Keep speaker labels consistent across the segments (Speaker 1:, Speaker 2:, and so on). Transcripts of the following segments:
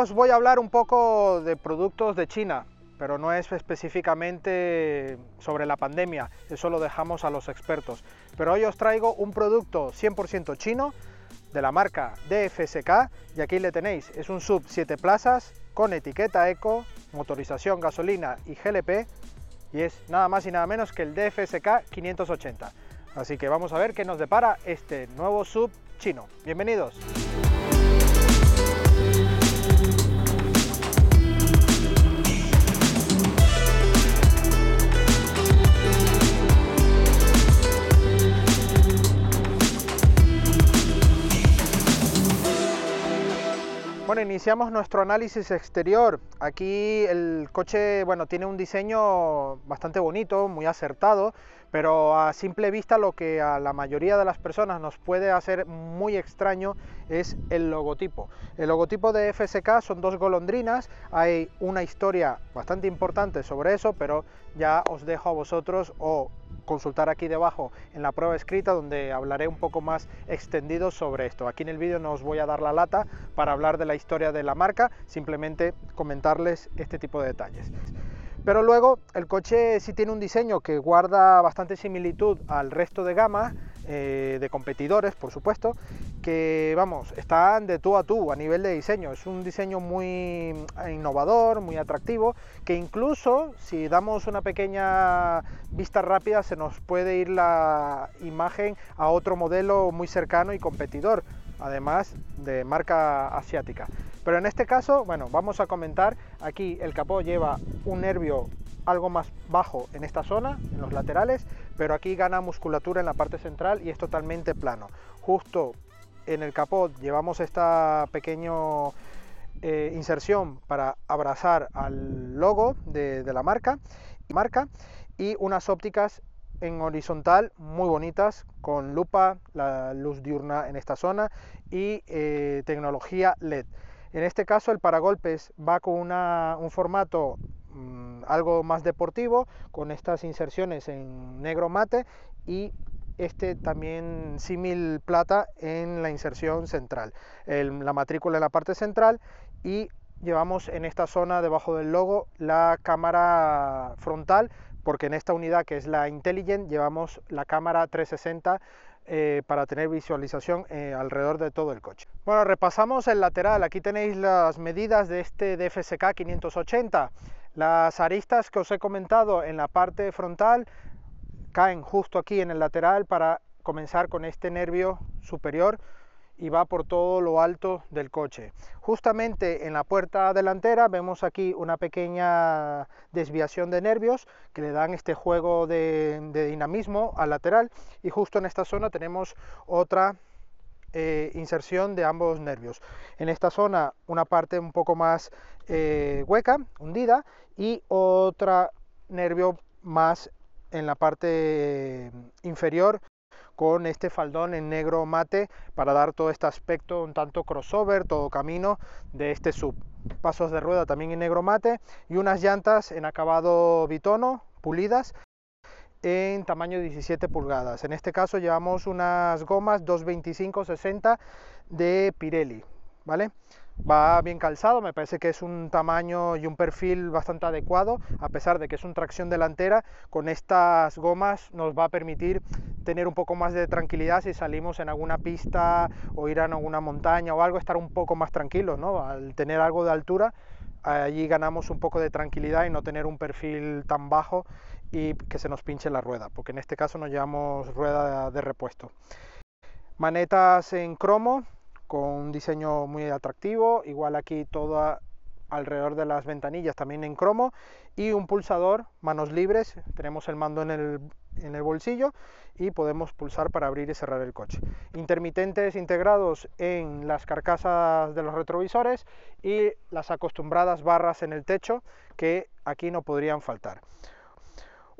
Speaker 1: Os voy a hablar un poco de productos de China, pero no es específicamente sobre la pandemia, eso lo dejamos a los expertos. Pero hoy os traigo un producto 100% chino de la marca DFSK y aquí le tenéis, es un sub 7 plazas con etiqueta eco, motorización gasolina y GLP y es nada más y nada menos que el DFSK 580. Así que vamos a ver qué nos depara este nuevo sub chino. Bienvenidos. Iniciamos nuestro análisis exterior. Aquí el coche, bueno, tiene un diseño bastante bonito, muy acertado, pero a simple vista lo que a la mayoría de las personas nos puede hacer muy extraño es el logotipo. El logotipo de FSK son dos golondrinas, hay una historia bastante importante sobre eso, pero ya os dejo a vosotros o consultar aquí debajo en la prueba escrita donde hablaré un poco más extendido sobre esto. Aquí en el vídeo no os voy a dar la lata para hablar de la historia de la marca, simplemente comentarles este tipo de detalles. Pero luego el coche sí tiene un diseño que guarda bastante similitud al resto de gama, eh, de competidores por supuesto, que vamos, están de tú a tú a nivel de diseño. Es un diseño muy innovador, muy atractivo, que incluso si damos una pequeña vista rápida se nos puede ir la imagen a otro modelo muy cercano y competidor, además de marca asiática. Pero en este caso, bueno, vamos a comentar, aquí el capó lleva un nervio algo más bajo en esta zona, en los laterales, pero aquí gana musculatura en la parte central y es totalmente plano. Justo en el capó llevamos esta pequeña eh, inserción para abrazar al logo de, la marca, marca y unas ópticas en horizontal muy bonitas con lupa, la luz diurna en esta zona y eh, tecnología LED. En este caso el paragolpes va con un formato mm, algo más deportivo, con estas inserciones en negro mate y este también símil plata en la inserción central. la matrícula en la parte central y llevamos en esta zona debajo del logo la cámara frontal porque en esta unidad que es la Intelligent llevamos la cámara 360 eh, para tener visualización eh, alrededor de todo el coche. Bueno, repasamos el lateral. Aquí tenéis las medidas de este DFSK 580. Las aristas que os he comentado en la parte frontal caen justo aquí en el lateral para comenzar con este nervio superior y va por todo lo alto del coche. Justamente en la puerta delantera vemos aquí una pequeña desviación de nervios que le dan este juego de, dinamismo al lateral y justo en esta zona tenemos otra eh, inserción de ambos nervios. En esta zona una parte un poco más eh, hueca, hundida y otra nervio más en la parte inferior con este faldón en negro mate para dar todo este aspecto un tanto crossover, todo camino de este sub. Pasos de rueda también en negro mate y unas llantas en acabado bitono, pulidas, en tamaño 17 pulgadas. En este caso llevamos unas gomas 225-60 de Pirelli, ¿vale? va bien calzado, me parece que es un tamaño y un perfil bastante adecuado, a pesar de que es un tracción delantera, con estas gomas nos va a permitir tener un poco más de tranquilidad si salimos en alguna pista o ir a alguna montaña o algo, estar un poco más tranquilos, ¿no? Al tener algo de altura, allí ganamos un poco de tranquilidad y no tener un perfil tan bajo y que se nos pinche la rueda, porque en este caso nos llevamos rueda de repuesto. Manetas en cromo, con un diseño muy atractivo, igual aquí todo alrededor de las ventanillas también en cromo y un pulsador, manos libres, tenemos el mando en el, en el bolsillo y podemos pulsar para abrir y cerrar el coche. Intermitentes integrados en las carcasas de los retrovisores y las acostumbradas barras en el techo que aquí no podrían faltar.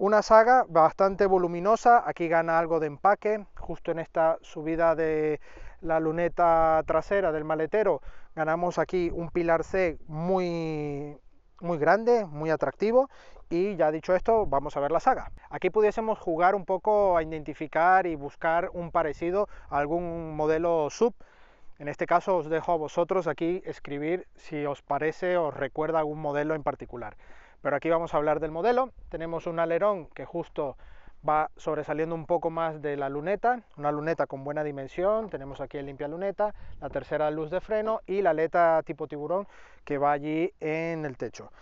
Speaker 1: Una saga bastante voluminosa, aquí gana algo de empaque, justo en esta subida de la luneta trasera del maletero ganamos aquí un pilar C muy, muy grande, muy atractivo y ya dicho esto, vamos a ver la saga. Aquí pudiésemos jugar un poco a identificar y buscar un parecido a algún modelo sub En este caso os dejo a vosotros aquí escribir si os parece o os recuerda algún modelo en particular. Pero aquí vamos a hablar del modelo. Tenemos un alerón que justo va sobresaliendo un poco más de la luneta, una luneta con buena dimensión, tenemos aquí el limpia luneta, la tercera luz de freno y la aleta tipo tiburón que va allí en el techo.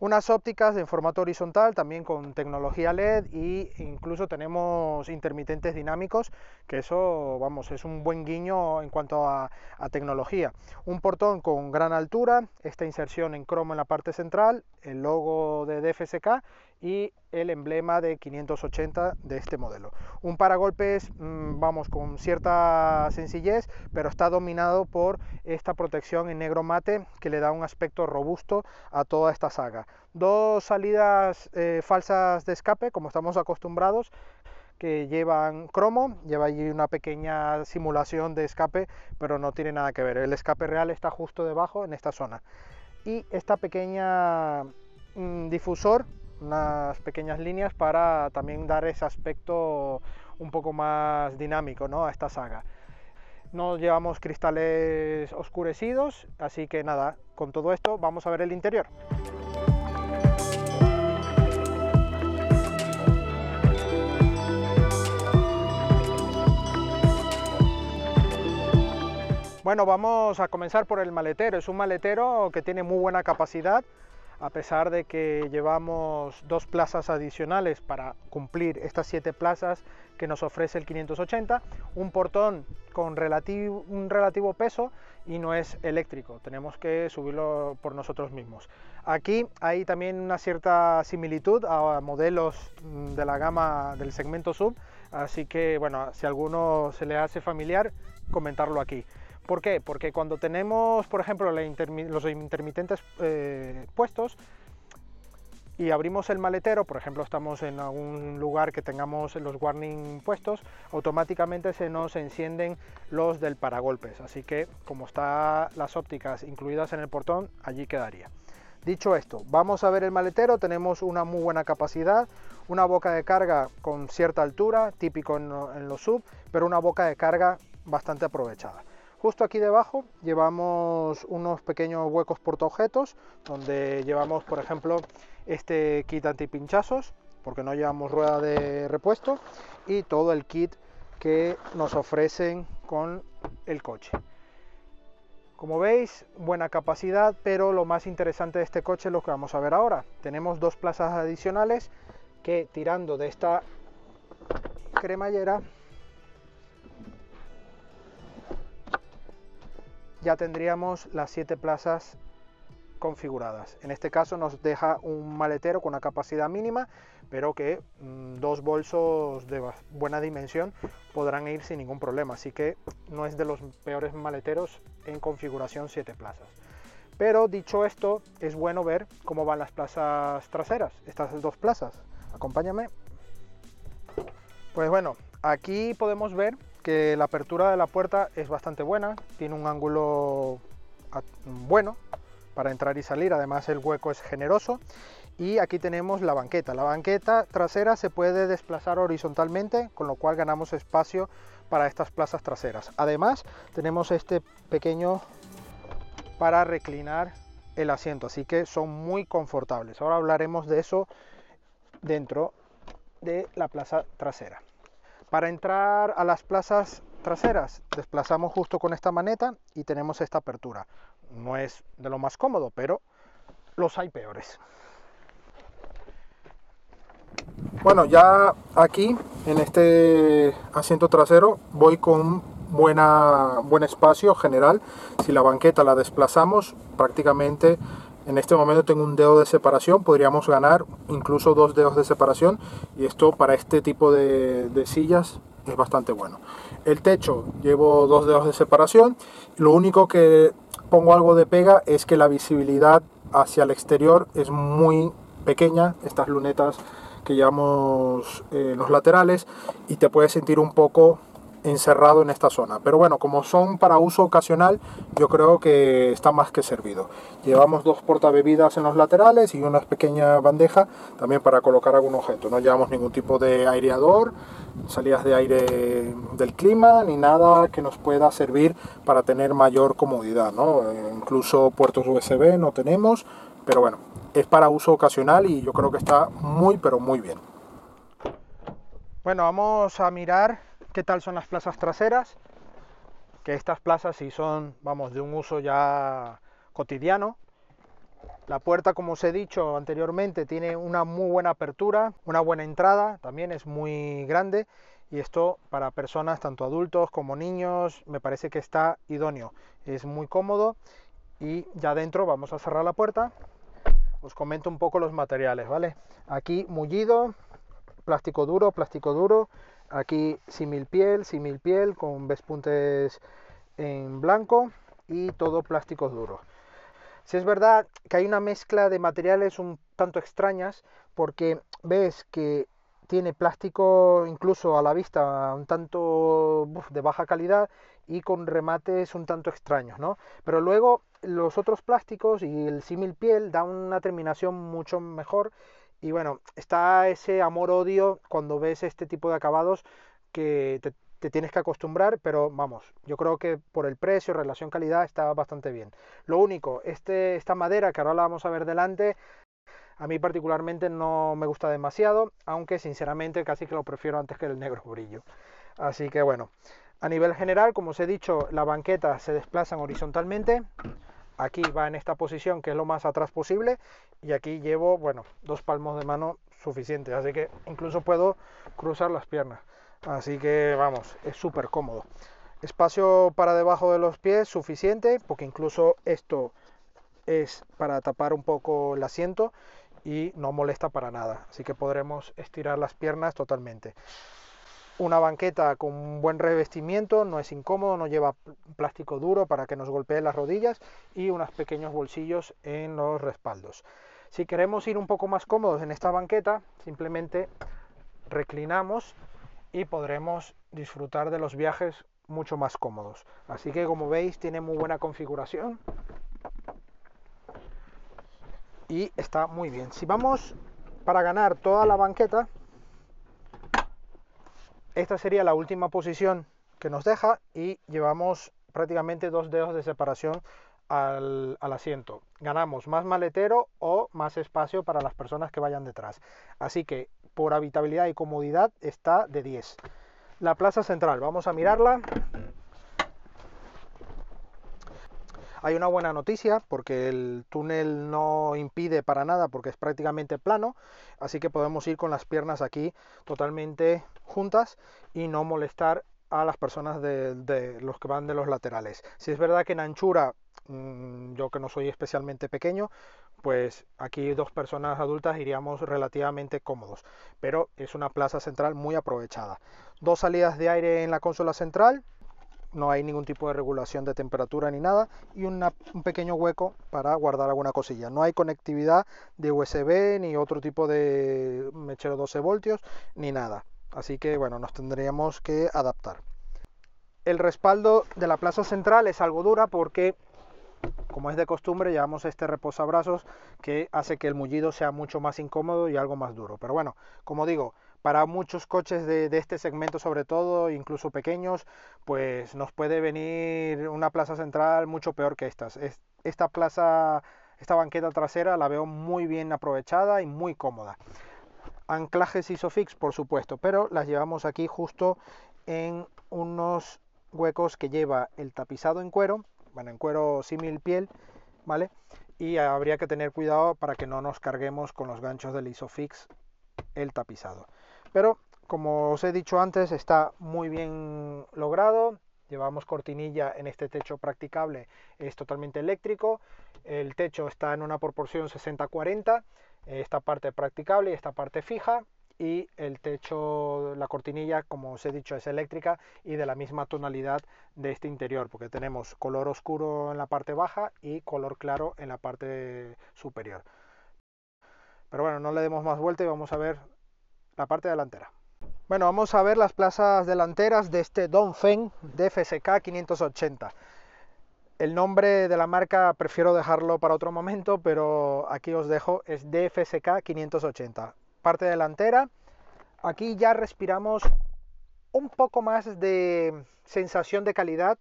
Speaker 1: Unas ópticas en formato horizontal, también con tecnología LED e incluso tenemos intermitentes dinámicos, que eso, vamos, es un buen guiño en cuanto a, a tecnología. Un portón con gran altura, esta inserción en cromo en la parte central, el logo de DFSK y el emblema de 580 de este modelo. Un paragolpes, mm, vamos, con cierta sencillez, pero está dominado por esta protección en negro mate que le da un aspecto robusto a toda esta saga. Dos salidas eh, falsas de escape, como estamos acostumbrados, que llevan cromo, lleva allí una pequeña simulación de escape, pero no tiene nada que ver. El escape real está justo debajo, en esta zona. Y esta pequeña mm, difusor unas pequeñas líneas para también dar ese aspecto un poco más dinámico ¿no? a esta saga. No llevamos cristales oscurecidos, así que nada, con todo esto vamos a ver el interior. Bueno, vamos a comenzar por el maletero. Es un maletero que tiene muy buena capacidad, a pesar de que llevamos dos plazas adicionales para cumplir estas siete plazas que nos ofrece el 580, un portón con un relativo peso y no es eléctrico, tenemos que subirlo por nosotros mismos. Aquí hay también una cierta similitud a modelos de la gama del segmento sub, así que bueno, si a alguno se le hace familiar, comentarlo aquí. ¿Por qué? Porque cuando tenemos, por ejemplo, los intermitentes eh, puestos y abrimos el maletero, por ejemplo, estamos en algún lugar que tengamos los warning puestos, automáticamente se nos encienden los del paragolpes. Así que, como están las ópticas incluidas en el portón, allí quedaría. Dicho esto, vamos a ver el maletero, tenemos una muy buena capacidad, una boca de carga con cierta altura, típico en, en los sub, pero una boca de carga bastante aprovechada. Justo aquí debajo llevamos unos pequeños huecos portaobjetos donde llevamos, por ejemplo, este kit antipinchazos, porque no llevamos rueda de repuesto, y todo el kit que nos ofrecen con el coche. Como veis, buena capacidad, pero lo más interesante de este coche es lo que vamos a ver ahora. Tenemos dos plazas adicionales que tirando de esta cremallera ya tendríamos las siete plazas configuradas. En este caso nos deja un maletero con una capacidad mínima, pero que mm, dos bolsos de buena dimensión podrán ir sin ningún problema. Así que no es de los peores maleteros en configuración siete plazas. Pero dicho esto, es bueno ver cómo van las plazas traseras, estas dos plazas. Acompáñame. Pues bueno, aquí podemos ver que la apertura de la puerta es bastante buena, tiene un ángulo bueno para entrar y salir, además el hueco es generoso y aquí tenemos la banqueta. La banqueta trasera se puede desplazar horizontalmente, con lo cual ganamos espacio para estas plazas traseras. Además tenemos este pequeño para reclinar el asiento, así que son muy confortables. Ahora hablaremos de eso dentro de la plaza trasera. Para entrar a las plazas traseras desplazamos justo con esta maneta y tenemos esta apertura. No es de lo más cómodo, pero los hay peores. Bueno, ya aquí en este asiento trasero voy con buena, buen espacio general. Si la banqueta la desplazamos, prácticamente en este momento tengo un dedo de separación, podríamos ganar incluso dos dedos de separación y esto para este tipo de, sillas es bastante bueno. El techo llevo dos dedos de separación, lo único que pongo algo de pega es que la visibilidad hacia el exterior es muy pequeña, estas lunetas que llevamos en los laterales y te puedes sentir un poco encerrado en esta zona. Pero bueno, como son para uso ocasional, yo creo que está más que servido. Llevamos dos portabebidas en los laterales y una pequeña bandeja también para colocar algún objeto. No llevamos ningún tipo de aireador, salidas de aire del clima, ni nada que nos pueda servir para tener mayor comodidad. ¿no? Incluso puertos USB no tenemos, pero bueno, es para uso ocasional y yo creo que está muy, pero muy bien. Bueno, vamos a mirar qué tal son las plazas traseras, que estas plazas sí son, vamos, de un uso ya cotidiano. La puerta, como os he dicho anteriormente, tiene una muy buena apertura, una buena entrada, también es muy grande y esto para personas, tanto adultos como niños, me parece que está idóneo. Es muy cómodo y ya dentro vamos a cerrar la puerta. Os comento un poco los materiales, ¿vale? Aquí mullido, plástico duro, plástico duro. Aquí simil piel, simil piel con vespuntes en blanco y todo plásticos duros. Si es verdad que hay una mezcla de materiales un tanto extrañas porque ves que tiene plástico incluso a la vista un tanto de baja calidad y con remates un tanto extraños, ¿no? Pero luego los otros plásticos y el simil piel da una terminación mucho mejor y bueno, está ese amor-odio cuando ves este tipo de acabados que te, tienes que acostumbrar, pero vamos, yo creo que por el precio, relación calidad, está bastante bien. Lo único, este, esta madera que ahora la vamos a ver delante, a mí particularmente no me gusta demasiado, aunque sinceramente casi que lo prefiero antes que el negro brillo. Así que bueno, a nivel general, como os he dicho, la banqueta se desplazan horizontalmente aquí va en esta posición que es lo más atrás posible y aquí llevo, bueno, dos palmos de mano suficientes, así que incluso puedo cruzar las piernas. Así que vamos, es súper cómodo. Espacio para debajo de los pies suficiente, porque incluso esto es para tapar un poco el asiento y no molesta para nada. Así que podremos estirar las piernas totalmente. Una banqueta con un buen revestimiento, no es incómodo, no lleva plástico duro para que nos golpee las rodillas y unos pequeños bolsillos en los respaldos. Si queremos ir un poco más cómodos en esta banqueta, simplemente reclinamos y podremos disfrutar de los viajes mucho más cómodos. Así que como veis tiene muy buena configuración y está muy bien. Si vamos para ganar toda la banqueta, esta sería la última posición que nos deja y llevamos prácticamente dos dedos de separación al, asiento. Ganamos más maletero o más espacio para las personas que vayan detrás. Así que por habitabilidad y comodidad está de 10. La plaza central, vamos a mirarla. Hay una buena noticia porque el túnel no impide para nada porque es prácticamente plano, así que podemos ir con las piernas aquí totalmente juntas y no molestar a las personas de, los que van de los laterales. Si es verdad que en anchura, mm, yo que no soy especialmente pequeño, pues aquí dos personas adultas iríamos relativamente cómodos, pero es una plaza central muy aprovechada. Dos salidas de aire en la consola central, no hay ningún tipo de regulación de temperatura ni nada y un pequeño hueco para guardar alguna cosilla. No hay conectividad de USB ni otro tipo de mechero 12 voltios ni nada. Así que bueno, nos tendríamos que adaptar. El respaldo de la plaza central es algo dura porque como es de costumbre, llevamos este reposabrazos que hace que el mullido sea mucho más incómodo y algo más duro. Pero bueno, como digo, para muchos coches de, este segmento sobre todo, incluso pequeños, pues nos puede venir una plaza central mucho peor que estas. esta plaza, esta banqueta trasera la veo muy bien aprovechada y muy cómoda. Anclajes ISOFIX, por supuesto, pero las llevamos aquí justo en unos huecos que lleva el tapizado en cuero, bueno, en cuero símil piel, ¿vale? Y habría que tener cuidado para que no nos carguemos con los ganchos del ISOFIX el tapizado. Pero como os he dicho antes, está muy bien logrado. Llevamos cortinilla en este techo practicable, es totalmente eléctrico. El techo está en una proporción 60-40, esta parte practicable y esta parte fija. Y el techo, la cortinilla, como os he dicho, es eléctrica y de la misma tonalidad de este interior, porque tenemos color oscuro en la parte baja y color claro en la parte superior. Pero bueno, no le demos más vuelta y vamos a ver la parte delantera. Bueno, vamos a ver las plazas delanteras de este Dongfeng DFSK 580. El nombre de la marca prefiero dejarlo para otro momento, pero aquí os dejo, es DFSK 580. Parte delantera, aquí ya respiramos un poco más de sensación de calidad.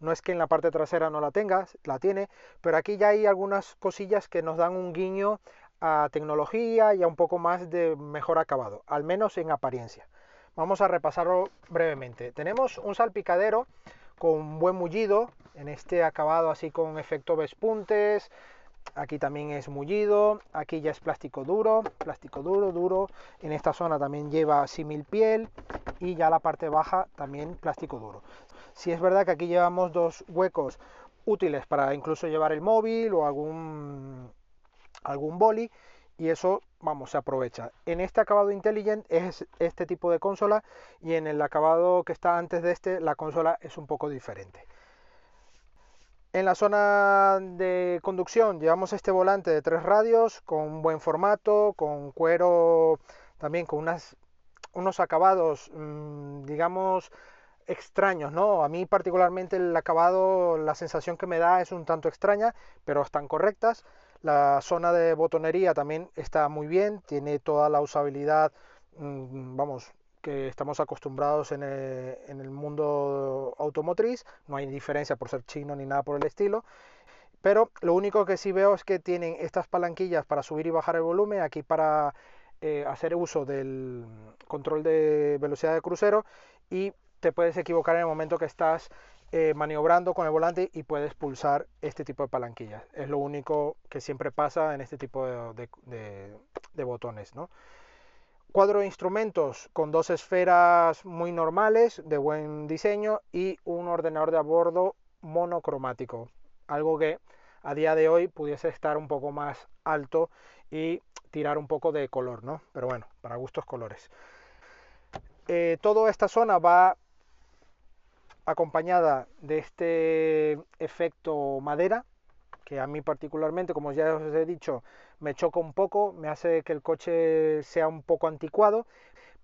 Speaker 1: No es que en la parte trasera no la tenga, la tiene, pero aquí ya hay algunas cosillas que nos dan un guiño a tecnología y a un poco más de mejor acabado, al menos en apariencia. Vamos a repasarlo brevemente. Tenemos un salpicadero con buen mullido, en este acabado así con efecto vespuntes, aquí también es mullido, aquí ya es plástico duro, plástico duro, duro, en esta zona también lleva simil piel y ya la parte baja también plástico duro. Si es verdad que aquí llevamos dos huecos útiles para incluso llevar el móvil o algún, algún boli, y eso, vamos, se aprovecha. En este acabado Intelligent es este tipo de consola y en el acabado que está antes de este, la consola es un poco diferente. En la zona de conducción llevamos este volante de tres radios con buen formato, con cuero, también con unas, unos acabados, mm, digamos, extraños, ¿no? A mí particularmente el acabado, la sensación que me da es un tanto extraña, pero están correctas. La zona de botonería también está muy bien, tiene toda la usabilidad, mm, vamos, que estamos acostumbrados en el, mundo automotriz, no hay diferencia por ser chino ni nada por el estilo. Pero lo único que sí veo es que tienen estas palanquillas para subir y bajar el volumen, aquí para eh, hacer uso del control de velocidad de crucero y te puedes equivocar en el momento que estás eh, maniobrando con el volante y puedes pulsar este tipo de palanquillas. Es lo único que siempre pasa en este tipo de, botones. Cuadro de instrumentos con dos esferas muy normales, de buen diseño y un ordenador de a bordo monocromático. Algo que a día de hoy pudiese estar un poco más alto y tirar un poco de color, ¿no? Pero bueno, para gustos colores. Eh, toda esta zona va acompañada de este efecto madera, que a mí particularmente, como ya os he dicho, me choca un poco, me hace que el coche sea un poco anticuado,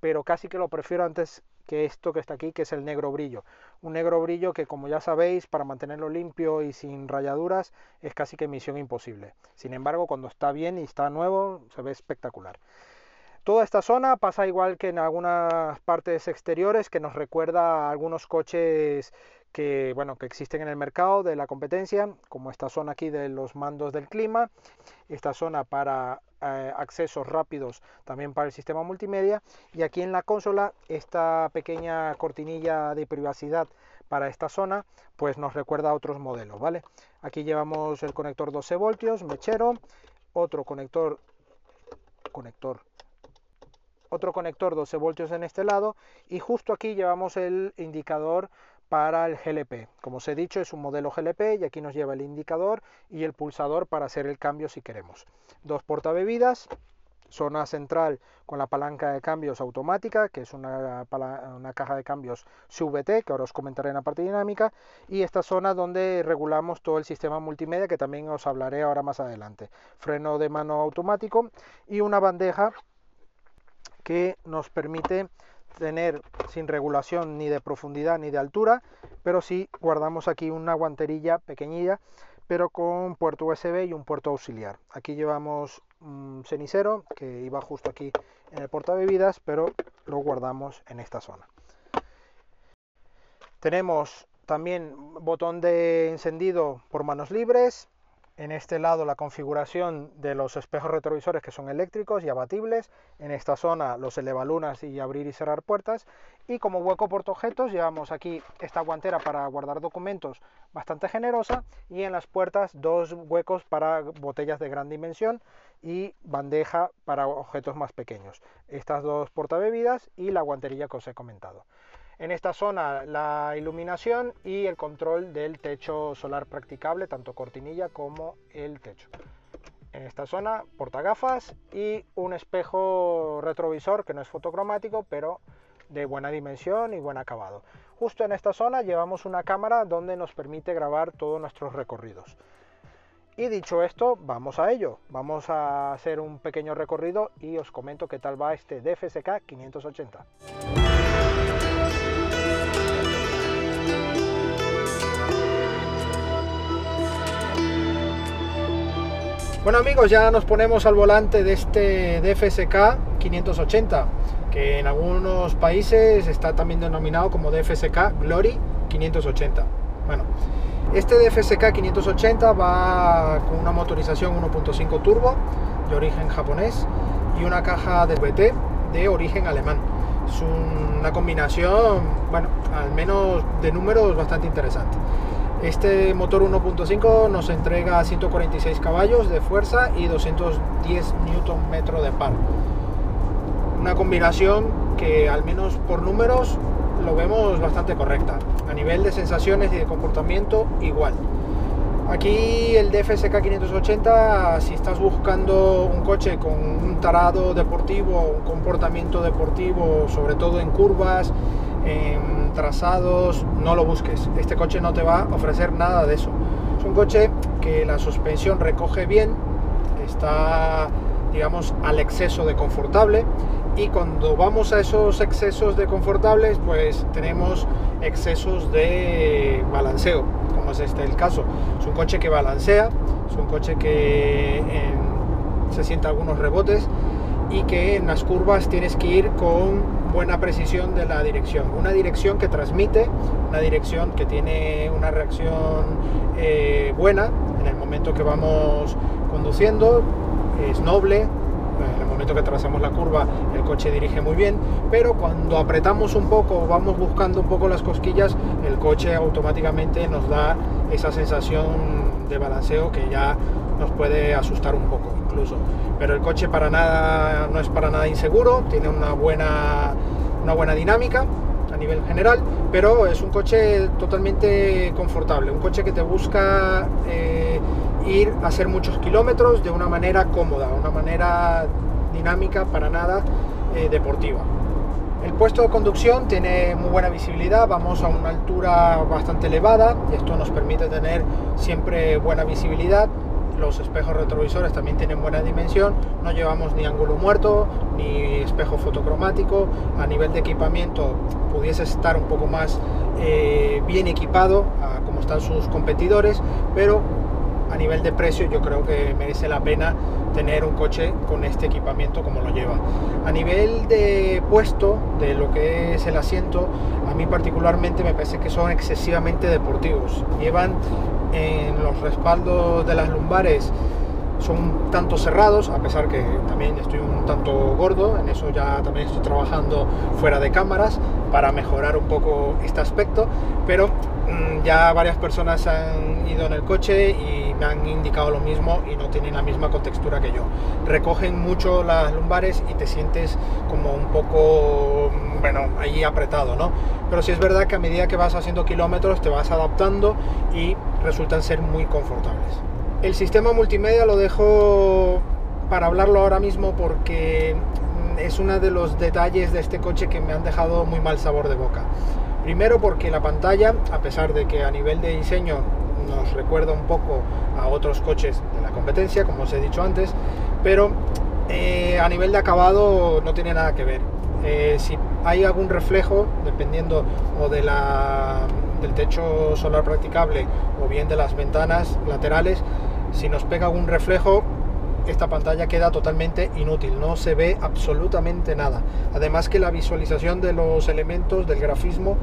Speaker 1: pero casi que lo prefiero antes que esto que está aquí, que es el negro brillo. Un negro brillo que, como ya sabéis, para mantenerlo limpio y sin rayaduras es casi que misión imposible. Sin embargo, cuando está bien y está nuevo, se ve espectacular. Toda esta zona pasa igual que en algunas partes exteriores que nos recuerda a algunos coches que, bueno, que existen en el mercado de la competencia, como esta zona aquí de los mandos del clima, esta zona para eh, accesos rápidos también para el sistema multimedia y aquí en la consola esta pequeña cortinilla de privacidad para esta zona pues nos recuerda a otros modelos, ¿vale? Aquí llevamos el conector 12 voltios, mechero, otro conector conector otro conector 12 voltios en este lado y justo aquí llevamos el indicador para el GLP. Como os he dicho, es un modelo GLP y aquí nos lleva el indicador y el pulsador para hacer el cambio si queremos. Dos portabebidas, zona central con la palanca de cambios automática, que es una, una, caja de cambios CVT, que ahora os comentaré en la parte dinámica, y esta zona donde regulamos todo el sistema multimedia, que también os hablaré ahora más adelante. Freno de mano automático y una bandeja que nos permite tener sin regulación ni de profundidad ni de altura, pero sí guardamos aquí una guanterilla pequeñilla, pero con puerto USB y un puerto auxiliar. Aquí llevamos un cenicero que iba justo aquí en el portabebidas, pero lo guardamos en esta zona. Tenemos también botón de encendido por manos libres, en este lado la configuración de los espejos retrovisores que son eléctricos y abatibles, en esta zona los elevalunas y abrir y cerrar puertas y como hueco portaobjetos llevamos aquí esta guantera para guardar documentos bastante generosa y en las puertas dos huecos para botellas de gran dimensión y bandeja para objetos más pequeños. Estas dos portabebidas y la guanterilla que os he comentado. En esta zona la iluminación y el control del techo solar practicable, tanto cortinilla como el techo. En esta zona portagafas y un espejo retrovisor que no es fotocromático, pero de buena dimensión y buen acabado. Justo en esta zona llevamos una cámara donde nos permite grabar todos nuestros recorridos. Y dicho esto, vamos a ello. Vamos a hacer un pequeño recorrido y os comento qué tal va este DFSK 580. Bueno amigos, ya nos ponemos al volante de este DFSK 580, que en algunos países está también denominado como DFSK Glory 580. Bueno, este DFSK 580 va con una motorización 1.5 turbo de origen japonés y una caja de VT de origen alemán. Es una combinación, bueno, al menos de números bastante interesante. Este motor 1.5 nos entrega 146 caballos de fuerza y 210 Nm de par. Una combinación que al menos por números lo vemos bastante correcta. A nivel de sensaciones y de comportamiento igual. Aquí el DFSK 580, si estás buscando un coche con un tarado deportivo, un comportamiento deportivo, sobre todo en curvas, trazados, no lo busques. Este coche no te va a ofrecer nada de eso. Es un coche que la suspensión recoge bien, está, digamos, al exceso de confortable y cuando vamos a esos excesos de confortables, pues tenemos excesos de balanceo, como es este el caso. Es un coche que balancea, es un coche que se sienta algunos rebotes y que en las curvas tienes que ir con buena precisión de la dirección. Una dirección que transmite, una dirección que tiene una reacción eh, buena en el momento que vamos conduciendo, es noble, en el momento que trazamos la curva el coche dirige muy bien, pero cuando apretamos un poco, vamos buscando un poco las cosquillas, el coche automáticamente nos da esa sensación de balanceo que ya nos puede asustar un poco Pero el coche para nada no es para nada inseguro, tiene una buena, una buena dinámica a nivel general, pero es un coche totalmente confortable, un coche que te busca eh, ir a hacer muchos kilómetros de una manera cómoda, una manera dinámica, para nada eh, deportiva. El puesto de conducción tiene muy buena visibilidad, vamos a una altura bastante elevada esto nos permite tener siempre buena visibilidad los espejos retrovisores también tienen buena dimensión, no llevamos ni ángulo muerto ni espejo fotocromático, a nivel de equipamiento pudiese estar un poco más eh, bien equipado como están sus competidores, pero a nivel de precio yo creo que merece la pena tener un coche con este equipamiento como lo lleva. A nivel de puesto de lo que es el asiento, a mí particularmente me parece que son excesivamente deportivos. Llevan en los respaldos de las lumbares son tanto cerrados, a pesar que también estoy un tanto gordo, en eso ya también estoy trabajando fuera de cámaras para mejorar un poco este aspecto, pero mm, ya varias personas han ido en el coche y me han indicado lo mismo y no tienen la misma contextura que yo. Recogen mucho las lumbares y te sientes como un poco, mm, bueno, ahí apretado, ¿no? Pero sí es verdad que a medida que vas haciendo kilómetros te vas adaptando y resultan ser muy confortables. El sistema multimedia lo dejo para hablarlo ahora mismo porque es uno de los detalles de este coche que me han dejado muy mal sabor de boca. Primero porque la pantalla, a pesar de que a nivel de diseño nos recuerda un poco a otros coches de la competencia, como os he dicho antes, pero eh, a nivel de acabado no tiene nada que ver. Eh, si hay algún reflejo, dependiendo o de la, del techo solar practicable o bien de las ventanas laterales, si nos pega un reflejo, esta pantalla queda totalmente inútil, no se ve absolutamente nada. Además que la visualización de los elementos del grafismo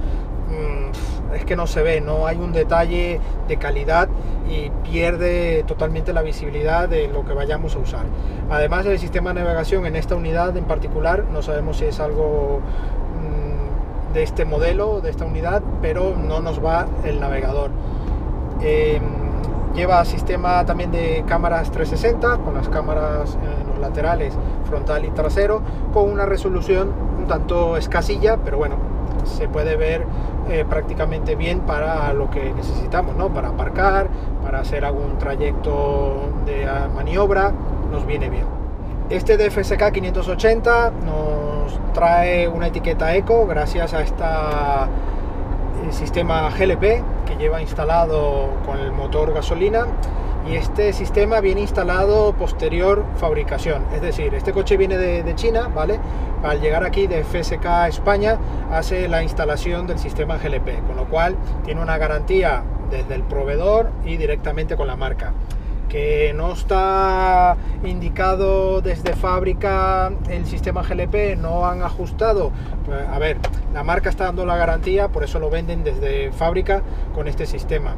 Speaker 1: mm, es que no se ve, no hay un detalle de calidad y pierde totalmente la visibilidad de lo que vayamos a usar. Además el sistema de navegación en esta unidad en particular, no sabemos si es algo de este modelo, de esta unidad, pero no nos va el navegador. Em, Lleva sistema también de cámaras 360 con las cámaras en los laterales, frontal y trasero, con una resolución un tanto escasilla, pero bueno, se puede ver eh, prácticamente bien para lo que necesitamos, ¿no? Para aparcar, para hacer algún trayecto de maniobra, nos viene bien. Este DFSK 580 trae una etiqueta eco gracias a esta sistema GLP que lleva instalado con el motor gasolina y este sistema viene instalado posterior fabricación, es decir, este coche viene de, China, ¿vale? Al llegar aquí de FSK España hace la instalación del sistema GLP, con lo cual tiene una garantía desde el proveedor y directamente con la marca. Que no está indicado desde fábrica el sistema GLP, no han ajustado. Pues, a ver, la marca está dando la garantía, por eso lo venden desde fábrica con este sistema.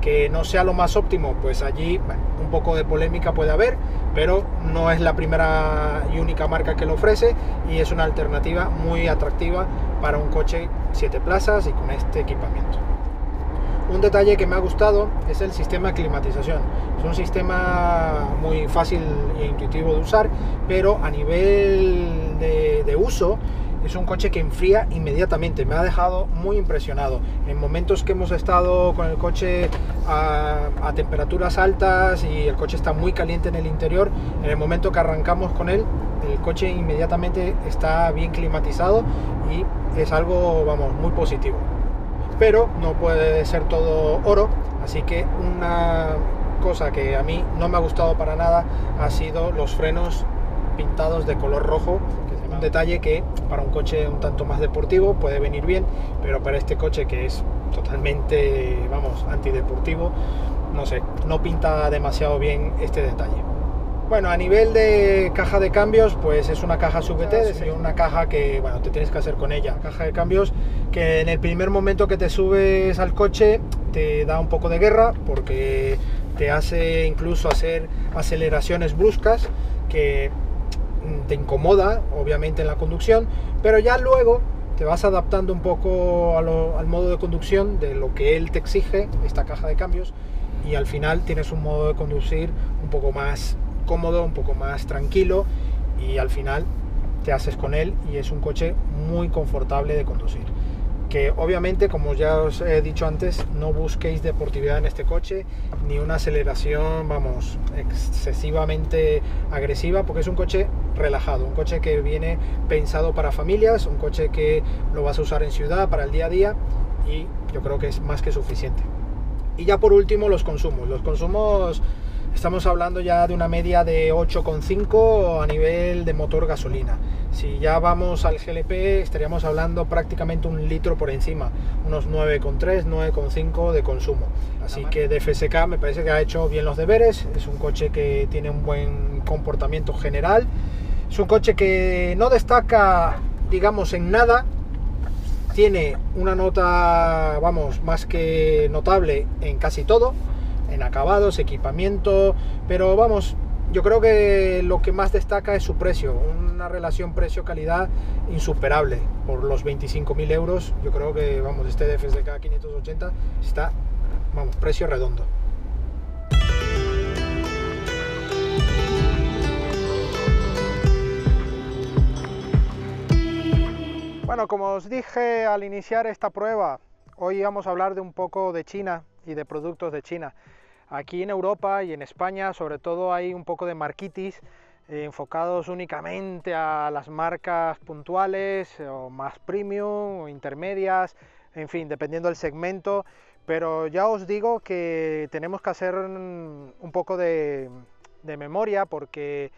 Speaker 1: Que no sea lo más óptimo, pues allí un poco de polémica puede haber, pero no es la primera y única marca que lo ofrece y es una alternativa muy atractiva para un coche 7 plazas y con este equipamiento. Un detalle que me ha gustado es el sistema de climatización. Es un sistema muy fácil e intuitivo de usar, pero a nivel de, uso es un coche que enfría inmediatamente. Me ha dejado muy impresionado. En momentos que hemos estado con el coche a, a, temperaturas altas y el coche está muy caliente en el interior, en el momento que arrancamos con él, el coche inmediatamente está bien climatizado y es algo, vamos, muy positivo pero no puede ser todo oro, así que una cosa que a mí no me ha gustado para nada ha sido los frenos pintados de color rojo, que es un detalle que para un coche un tanto más deportivo puede venir bien, pero para este coche que es totalmente, vamos, antideportivo, no sé, no pinta demasiado bien este detalle. Bueno, a nivel de caja de cambios, pues es una caja SVT, es una caja que, bueno, te tienes que hacer con ella. Caja de cambios que en el primer momento que te subes al coche te da un poco de guerra porque te hace incluso hacer aceleraciones bruscas que te incomoda, obviamente, en la conducción, pero ya luego te vas adaptando un poco al modo de conducción de lo que él te exige, esta caja de cambios, y al final tienes un modo de conducir un poco más cómodo, un poco más tranquilo y al final te haces con él y es un coche muy confortable de conducir. Que obviamente, como ya os he dicho antes, no busquéis deportividad en este coche, ni una aceleración, vamos, excesivamente agresiva, porque es un coche relajado, un coche que viene pensado para familias, un coche que lo vas a usar en ciudad para el día a día y yo creo que es más que suficiente. Y ya por último los consumos. Los consumos Estamos hablando ya de una media de 8,5 a nivel de motor gasolina. Si ya vamos al GLP estaríamos hablando prácticamente un litro por encima, unos 9,3, 9,5 de consumo. Así que de FSK me parece que ha hecho bien los deberes, es un coche que tiene un buen comportamiento general, es un coche que no destaca, digamos, en nada, tiene una nota, vamos, más que notable en casi todo, en acabados, equipamiento, pero vamos, yo creo que lo que más destaca es su precio, una relación precio-calidad insuperable. Por los 25.000 euros, yo creo que, vamos, este DFSK 580 está, vamos, precio redondo. Bueno, como os dije al iniciar esta prueba, hoy vamos a hablar de un poco de China y de productos de China. Aquí en Europa y en España sobre todo hay un poco de marquitis eh, enfocados únicamente a las marcas puntuales o más premium o intermedias, en fin, dependiendo del segmento, pero ya os digo que tenemos que hacer un poco de, memoria porque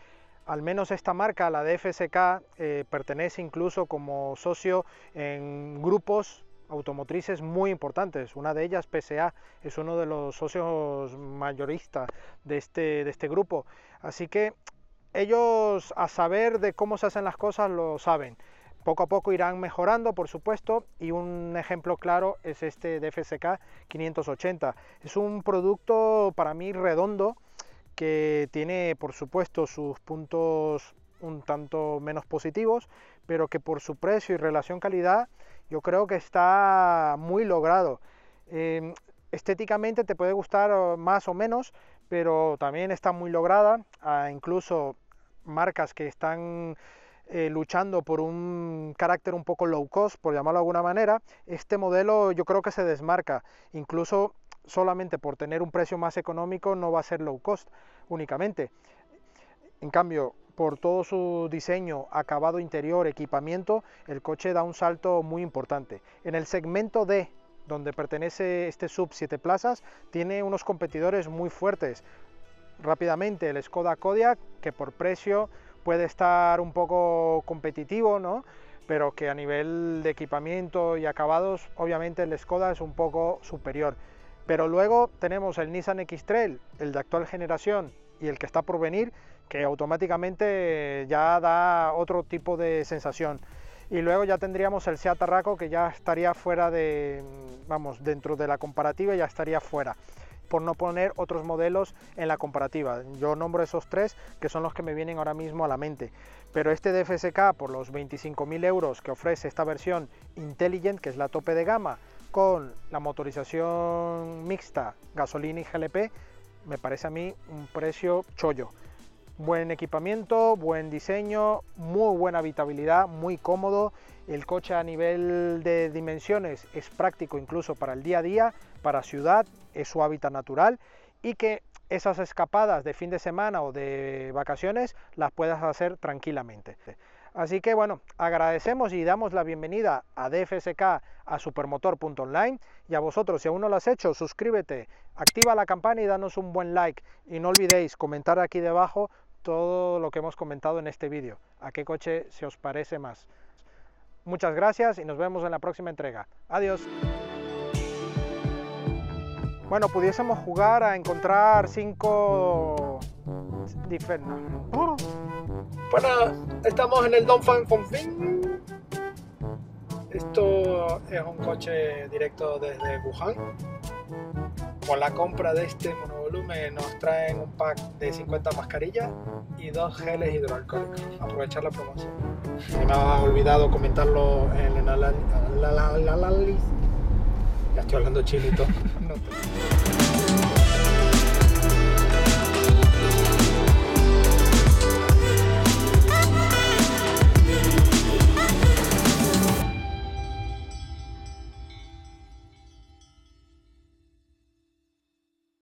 Speaker 1: al menos esta marca, la de FSK, eh, pertenece incluso como socio en grupos automotrices muy importantes. Una de ellas, PSA, es uno de los socios mayoristas de este, de este grupo. Así que ellos a saber de cómo se hacen las cosas lo saben. Poco a poco irán mejorando, por supuesto, y un ejemplo claro es este de FSK 580. Es un producto para mí redondo que tiene, por supuesto, sus puntos un tanto menos positivos, pero que por su precio y relación calidad yo creo que está muy logrado. Em, estéticamente te puede gustar más o menos, pero también está muy lograda. Ah, incluso marcas que están eh, luchando por un carácter un poco low cost, por llamarlo de alguna manera, este modelo yo creo que se desmarca. Incluso solamente por tener un precio más económico no va a ser low cost únicamente. En cambio, por todo su diseño, acabado interior, equipamiento, el coche da un salto muy importante. En el segmento D, donde pertenece este sub 7 plazas, tiene unos competidores muy fuertes. Rápidamente el Skoda Kodiaq, que por precio puede estar un poco competitivo, ¿no? pero que a nivel de equipamiento y acabados, obviamente el Skoda es un poco superior. Pero luego tenemos el Nissan X-Trail, el de actual generación y el que está por venir, que automáticamente ya da otro tipo de sensación. Y luego ya tendríamos el Seat Tarraco que ya estaría fuera de, vamos, dentro de la comparativa ya estaría fuera por no poner otros modelos en la comparativa. Yo nombro esos tres que son los que me vienen ahora mismo a la mente. Pero este DFSK por los 25.000 euros que ofrece esta versión Intelligent, que es la tope de gama, con la motorización mixta, gasolina y GLP, me parece a mí un precio chollo. Buen equipamiento, buen diseño, muy buena habitabilidad, muy cómodo. El coche a nivel de dimensiones es práctico incluso para el día a día, para ciudad, es su hábitat natural y que esas escapadas de fin de semana o de vacaciones las puedas hacer tranquilamente. Así que bueno, agradecemos y damos la bienvenida a DFSK a supermotor.online y a vosotros, si aún no lo has hecho, suscríbete, activa la campana y danos un buen like y no olvidéis comentar aquí debajo todo lo que hemos comentado en este vídeo, a qué coche se os parece más. Muchas gracias y nos vemos en la próxima entrega. Adiós. Bueno, pudiésemos jugar a encontrar cinco diferentes.
Speaker 2: Bueno, estamos en el Dongfang Fengfing. Esto es un coche directo desde Wuhan. Con la compra de este monovolumen nos traen un pack de 50 mascarillas y dos geles hidroalcohólicos. Aprovechar la promoción. Se me ha olvidado comentarlo en el análisis. Ya estoy hablando chinito.